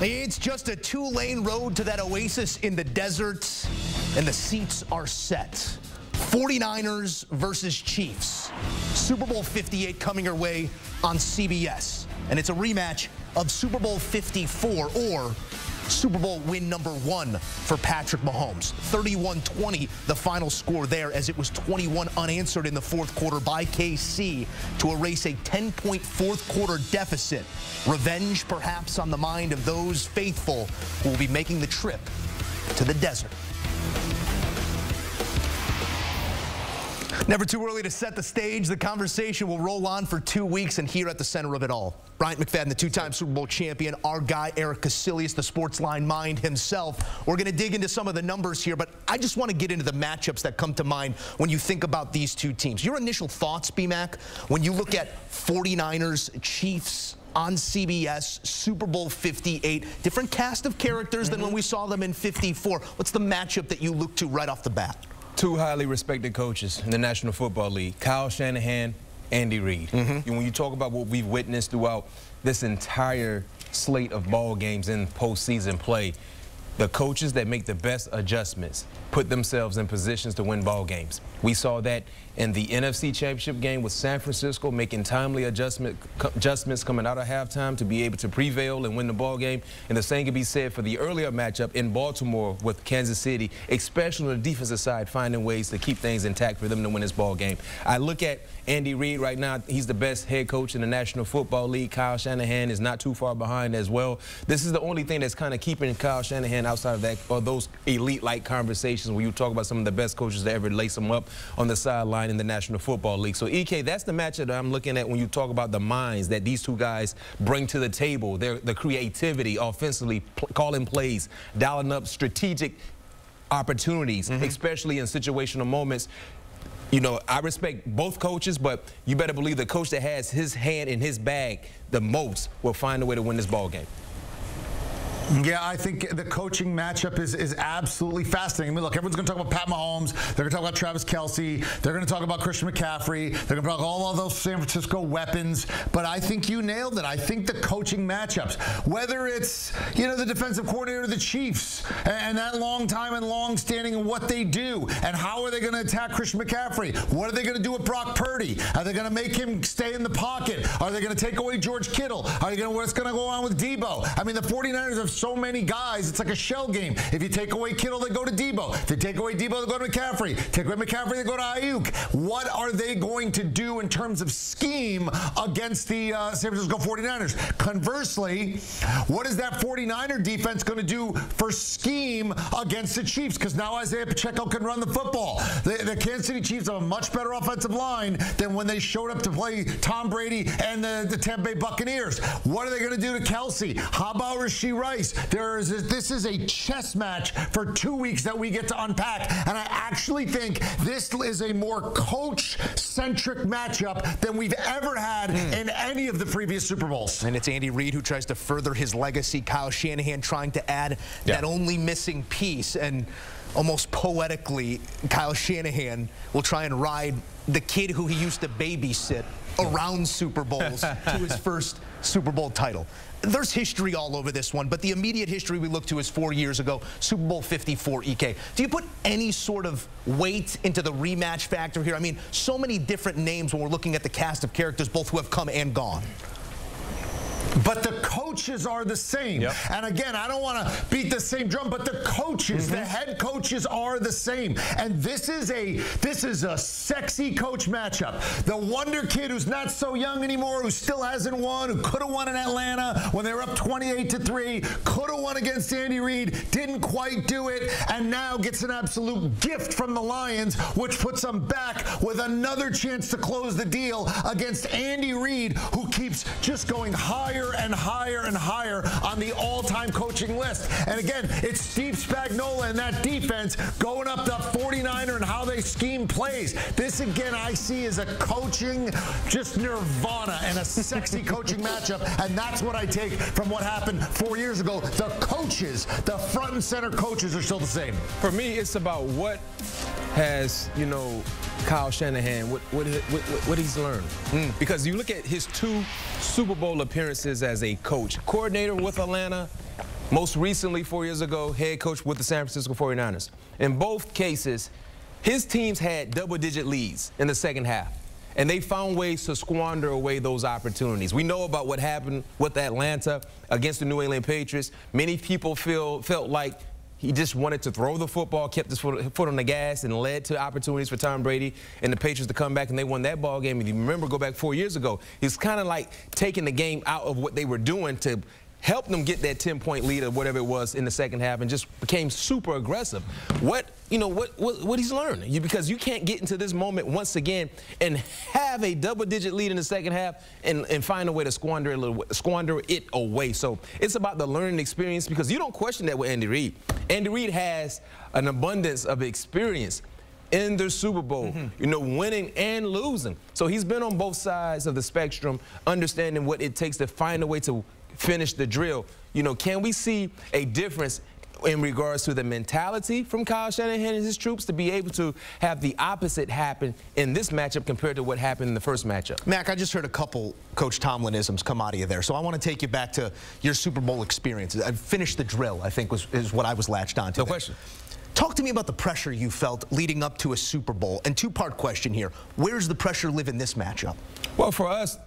It's just a two-lane road to that oasis in the desert, and the seats are set. 49ers versus Chiefs. Super Bowl 58 coming your way on CBS. And it's a rematch of Super Bowl 54 or Super Bowl win number one for Patrick Mahomes. 31-20 the final score there as it was 21 unanswered in the fourth quarter by KC to erase a 10-point fourth quarter deficit. Revenge perhaps on the mind of those faithful who will be making the trip to the desert. Never too early to set the stage. The conversation will roll on for two weeks, and here at the center of it all, Bryant McFadden, the two-time Super Bowl champion, our guy Erik Kuselias, the SportsLine mind himself. We're going to dig into some of the numbers here, but I just want to get into the matchups that come to mind when you think about these two teams. Your initial thoughts, BMAC, when you look at 49ers, Chiefs, on CBS, Super Bowl 58. Different cast of characters mm -hmm. than when we saw them in 54. What's the matchup that you look to right off the bat? Two highly respected coaches in the National Football League, Kyle Shanahan, Andy Reid. Mm -hmm. When you talk about what we've witnessed throughout this entire slate of ball games in postseason play, the coaches that make the best adjustments put themselves in positions to win ball games. We saw that in the NFC Championship game with San Francisco, making timely adjustment, adjustments coming out of halftime to be able to prevail and win the ball game. And the same can be said for the earlier matchup in Baltimore with Kansas City, especially on the defensive side, finding ways to keep things intact for them to win this ball game. I look at Andy Reid right now. He's the best head coach in the National Football League. Kyle Shanahan is not too far behind as well. This is the only thing that's kind of keeping Kyle Shanahan outside of that or those elite-like conversations where you talk about some of the best coaches that ever lace them up on the sideline in the National Football League. So, EK, that's the matchup that I'm looking at when you talk about the minds that these two guys bring to the table, Their, the creativity offensively, calling plays, dialing up strategic opportunities, mm -hmm. especially in situational moments you know, I respect both coaches, but you better believe the coach that has his hand in his bag the most will find a way to win this ball game. Yeah, I think the coaching matchup is, is absolutely fascinating. I mean, look, everyone's going to talk about Pat Mahomes. They're going to talk about Travis Kelce. They're going to talk about Christian McCaffrey. They're going to talk all of those San Francisco weapons. But I think you nailed it. I think the coaching matchups, whether it's, you know, the defensive coordinator of the Chiefs and, that long time and long standing and what they do and how are they going to attack Christian McCaffrey? What are they going to do with Brock Purdy? Are they going to make him stay in the pocket? Are they going to take away George Kittle? Are they going to, what's going to go on with Deebo? I mean, the 49ers have so many guys. It's like a shell game. If you take away Kittle, they go to Deebo. If you take away Deebo, they go to McCaffrey. Take away McCaffrey, they go to Aiyuk. What are they going to do in terms of scheme against the uh, San Francisco 49ers? Conversely, what is that 49er defense going to do for scheme against the Chiefs? Because now Isaiah Pacheco can run the football. The, the Kansas City Chiefs have a much better offensive line than when they showed up to play Tom Brady and the, the Tampa Bay Buccaneers. What are they going to do to Kelce? How about Rashee Rice? There there is a, this is a chess match for two weeks that we get to unpack. And I actually think this is a more coach-centric matchup than we've ever had mm. in any of the previous Super Bowls. And it's Andy Reid who tries to further his legacy. Kyle Shanahan trying to add yeah. that only missing piece. And almost poetically, Kyle Shanahan will try and ride the kid who he used to babysit around Super Bowls to his first Super Bowl title. There's history all over this one, but the immediate history we look to is four years ago, Super Bowl 54 EK. Do you put any sort of weight into the rematch factor here? I mean, so many different names when we're looking at the cast of characters, both who have come and gone. But the coaches are the same. Yep. And again, I don't want to beat the same drum, but the coaches, mm -hmm. the mm-hmm. head coaches are the same. And this is a this is a sexy coach matchup. The wonder kid who's not so young anymore, who still hasn't won, who could have won in Atlanta when they were up 28 to 3, could have won against Andy Reid, didn't quite do it, and now gets an absolute gift from the Lions, which puts them back with another chance to close the deal against Andy Reid, who keeps just going higher higher and higher and higher on the all-time coaching list. And again, it's Steve Spagnuolo and that defense going up the 49er and how they scheme plays. This, again, I see as a coaching just nirvana and a sexy coaching matchup. And that's what I take from what happened four years ago. The coaches, the front and center coaches are still the same. For me, it's about what has, you know, Kyle Shanahan, what, what, what, what he's learned. Mm. Because you look at his two Super Bowl appearances as a coach, coordinator with Atlanta, Most recently, four years ago, head coach with the San Francisco 49ers. In both cases, his teams had double-digit leads in the second half and they found ways to squander away those opportunities. We know about what happened with Atlanta against the New England Patriots. Many people feel felt like he just wanted to throw the football, kept his foot, on the gas, and led to opportunities for Tom Brady and the Patriots to come back, and they won that ball game. If you remember, go back four years ago, he's kind of like taking the game out of what they were doing to helped them get that 10-point lead or whatever it was in the second half and just became super aggressive. What, you know, what, what, what he's learned. You, because you can't get into this moment once again and have a double-digit lead in the second half and, and find a way to squander it, squander it away. So it's about the learning experience because you don't question that with Andy Reid. Andy Reid has an abundance of experience in the Super Bowl, mm -hmm. you know, winning and losing. So he's been on both sides of the spectrum, understanding what it takes to find a way to finish the drill. You know, can we see a difference in regards to the mentality from Kyle Shanahan and his troops to be able to have the opposite happen in this matchup compared to what happened in the first matchup. Mac, I just heard a couple Coach Tomlinisms come out of you there, so I want to take you back to your Super Bowl experiences. I uh, finished the drill, I think, was is what I was latched onto. No there. question. Talk to me about the pressure you felt leading up to a Super Bowl. And two-part question here. Where does the pressure live in this matchup? Well, for us,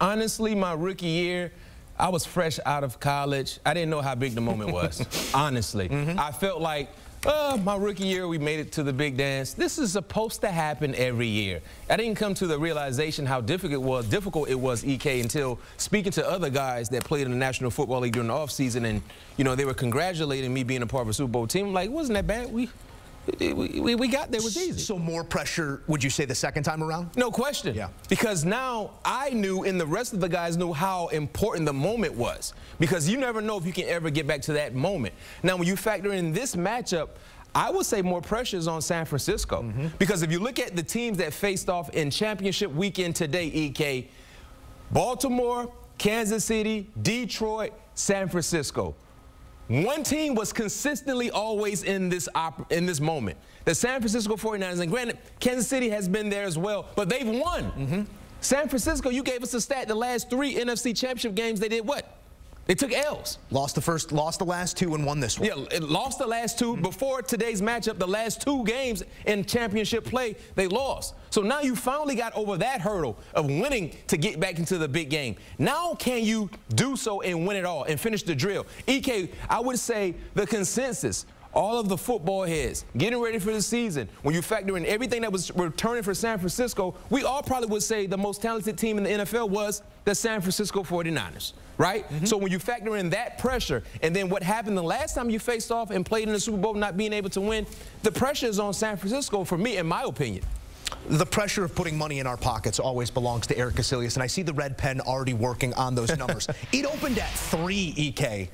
honestly, my rookie year, I was fresh out of college. I didn't know how big the moment was, honestly. Mm -hmm. I felt like, uh, my rookie year, we made it to the big dance. This is supposed to happen every year. I didn't come to the realization how difficult it was, difficult it was, EK, until speaking to other guys that played in the National Football League during the offseason, and, you know, they were congratulating me being a part of a Super Bowl team. I'm like, wasn't that bad? We we, we got there was easy. So more pressure, would you say, the second time around? No question. Yeah. Because now I knew and the rest of the guys knew how important the moment was. Because you never know if you can ever get back to that moment. Now, when you factor in this matchup, I would say more pressure is on San Francisco. Mm -hmm. Because if you look at the teams that faced off in championship weekend today, EK, Baltimore, Kansas City, Detroit, San Francisco. One team was consistently always in this in this moment. The San Francisco 49ers, and granted, Kansas City has been there as well, but they've won. Mm -hmm. San Francisco, you gave us a stat, the last three NFC championship games, they did what? They took L's. Lost the first, lost the last two and won this one. Yeah, lost the last 2 mm -hmm. Before today's matchup, the last two games in championship play, they lost. So now you finally got over that hurdle of winning to get back into the big game. Now can you do so and win it all and finish the drill? EK, I would say the consensus all of the football heads getting ready for the season, when you factor in everything that was returning for San Francisco, we all probably would say the most talented team in the NFL was the San Francisco 49ers, right? Mm -hmm. So when you factor in that pressure and then what happened the last time you faced off and played in the Super Bowl not being able to win, the pressure is on San Francisco for me, in my opinion. The pressure of putting money in our pockets always belongs to Erik Kuselias, and I see the red pen already working on those numbers. it opened at three, EK.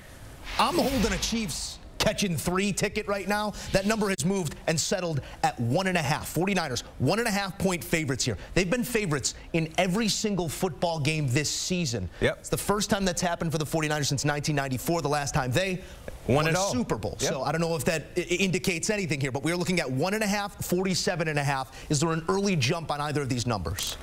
I'm holding a Chiefs catching three ticket right now. That number has moved and settled at one and a half. 49ers, one and a half point favorites here. They've been favorites in every single football game this season. Yep. It's the first time that's happened for the 49ers since 1994, the last time they won, won a oh. Super Bowl. Yep. So I don't know if that indicates anything here, but we're looking at one and a half, 47 and a half. Is there an early jump on either of these numbers?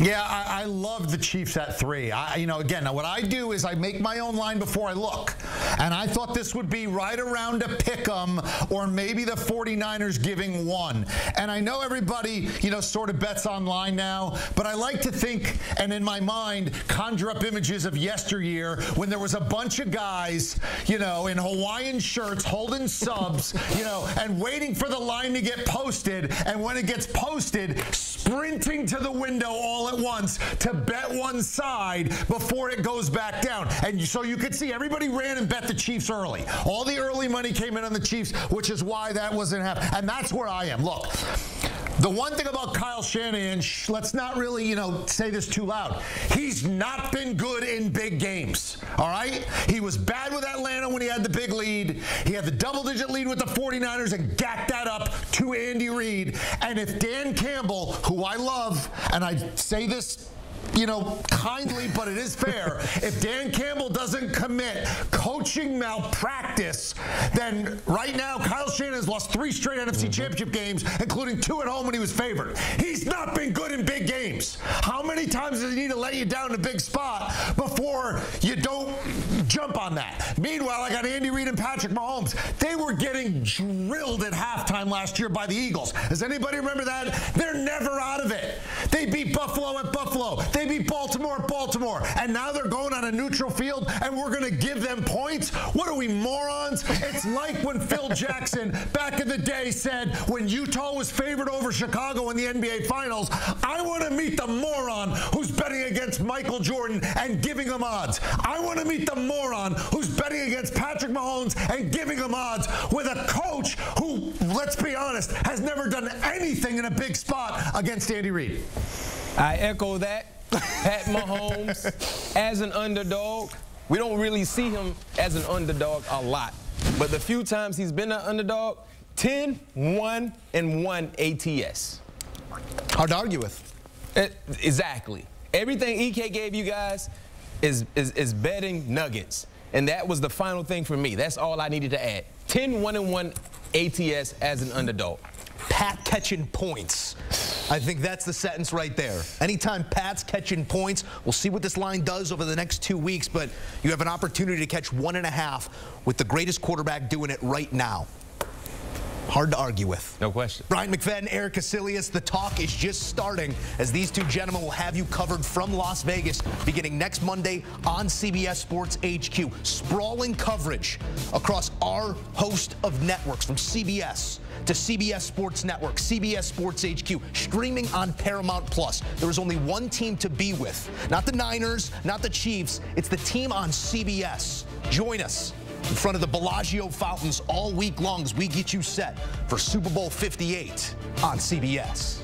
Yeah, I, I, love the Chiefs at three. I, you know, again, what I do is I make my own line before I look. And I thought this would be right around a pick 'em or maybe the 49ers giving one. And I know everybody, you know, sort of bets online now, but I like to think and in my mind conjure up images of yesteryear when there was a bunch of guys, you know, in Hawaiian shirts holding subs, you know, and waiting for the line to get posted. And when it gets posted, sprinting to the window all at once to bet one side before it goes back down. And so you could see everybody ran and bet the Chiefs early. All the early money came in on the Chiefs, which is why that wasn't happening. And that's where I am. Look, the one thing about Kyle Shanahan, let's not really, you know, say this too loud. He's not been good in big games, all right? He was bad with Atlanta when he had the big lead. He had the double-digit lead with the 49ers and got that up to Andy Reid. And if Dan Campbell, who I love, and I say this you know, kindly, but it is fair. if Dan Campbell doesn't commit coaching malpractice, then right now Kyle Shanahan has lost three straight NFC mm-hmm. Championship games, including two at home when he was favored. He's not been good in big games. How many times does he need to let you down in a big spot before you don't jump on that. Meanwhile, I got Andy Reid and Patrick Mahomes. They were getting drilled at halftime last year by the Eagles. Does anybody remember that? They're never out of it. They beat Buffalo at Buffalo. They beat Baltimore at Baltimore. And now they're going on a neutral field and we're going to give them points? What are we, morons? It's like when Phil Jackson back in the day said when Utah was favored over Chicago in the NBA Finals, I want to meet the moron who's betting against Michael Jordan and giving him odds. I want to meet the moron who's betting against Patrick Mahomes and giving him odds with a coach who, let's be honest, has never done anything in a big spot against Andy Reid. I echo that. Pat Mahomes as an underdog. We don't really see him as an underdog a lot. But the few times he's been an underdog, 10, 1, and 1 ATS. Hard to argue with. It, exactly. Everything EK gave you guys is, is, is betting nuggets. And that was the final thing for me. That's all I needed to add. 10, 1, and 1 ATS as an underdog. Pat catching points. I think that's the sentence right there. Anytime Pat's catching points, we'll see what this line does over the next two weeks, but you have an opportunity to catch one and a half with the greatest quarterback doing it right now. Hard to argue with. No question. Bryant McFadden, Erik Kuselias, the talk is just starting as these two gentlemen will have you covered from Las Vegas beginning next Monday on CBS Sports HQ. Sprawling coverage across our host of networks from CBS to CBS Sports Network, CBS Sports HQ, streaming on Paramount Plus. There is only one team to be with. Not the Niners, not the Chiefs. It's the team on CBS. Join us in front of the Bellagio fountains all week long as we get you set for Super Bowl 58 on CBS.